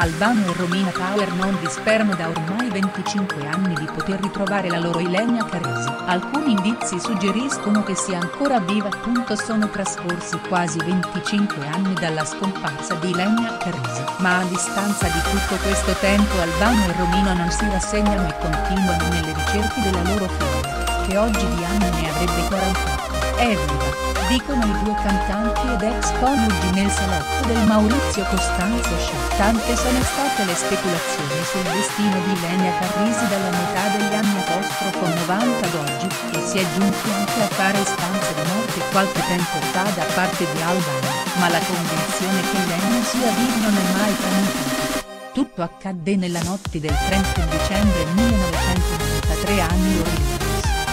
Albano e Romina Power non disperano da ormai 25 anni di poter ritrovare la loro Ilenia Carisi. Alcuni indizi suggeriscono che sia ancora viva. Sono trascorsi quasi 25 anni dalla scomparsa di Ilenia Carisi. Ma a distanza di tutto questo tempo Albano e Romina non si rassegnano e continuano nelle ricerche della loro figlia, che oggi di anni ne avrebbe 48. È viva dicono i due cantanti ed ex coniugi nel salotto del Maurizio Costanzo Show. Tante sono state le speculazioni sul destino di Lenia Carrisi dalla metà degli anni apostrofo 90 ad oggi, e si è giunti anche a fare istanze di morte qualche tempo fa da parte di Albano, ma la convinzione che Lenia sia viva non è mai tramontata. Tutto accadde nella notte del 30 dicembre 1993 anni Orlando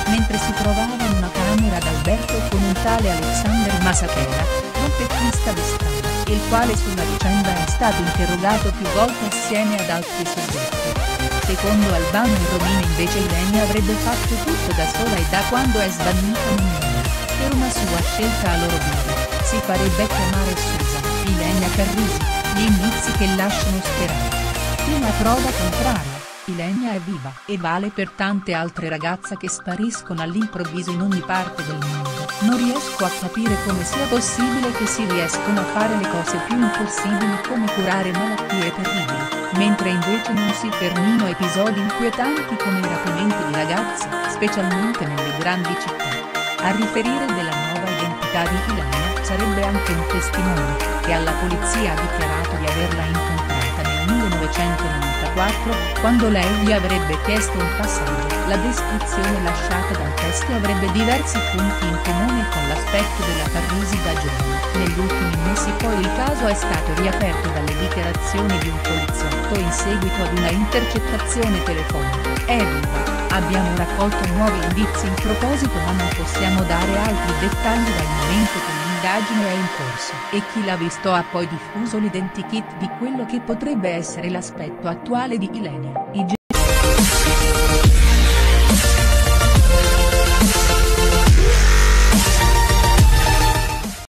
mentre si trovava tale Alexander Masachera, trompettista di strada, il quale sulla vicenda è stato interrogato più volte assieme ad altri soggetti. Secondo Albano e Romina invece Ilenia avrebbe fatto tutto da sola e da quando è non nemmeno, per una sua scelta a loro dire, si farebbe chiamare Susa, Ilenia Carrisi, gli inizi che lasciano sperare. Una prova contraria. Ilenia è viva e vale per tante altre ragazze che spariscono all'improvviso in ogni parte del mondo. Non riesco a capire come sia possibile che si riescono a fare le cose più impossibili come curare malattie terribili, mentre invece non si fermino episodi inquietanti come i rapimenti di ragazze, specialmente nelle grandi città. A riferire della nuova identità di Ilenia sarebbe anche un testimone, che alla polizia ha dichiarato di averla incontrata nel 1990 2004, quando lei gli avrebbe chiesto un passaggio. La descrizione lasciata dal testo avrebbe diversi punti in comune con l'aspetto della Parrisi da giovane. Negli ultimi mesi poi il caso è stato riaperto dalle dichiarazioni di un poliziotto in seguito ad una intercettazione telefonica. Viva. Abbiamo raccolto nuovi indizi in proposito ma non possiamo dare altri dettagli dal momento che l'indagine è in corso e chi l'ha visto ha poi diffuso l'identikit di quello che potrebbe essere l'aspetto attuale di Ilenia.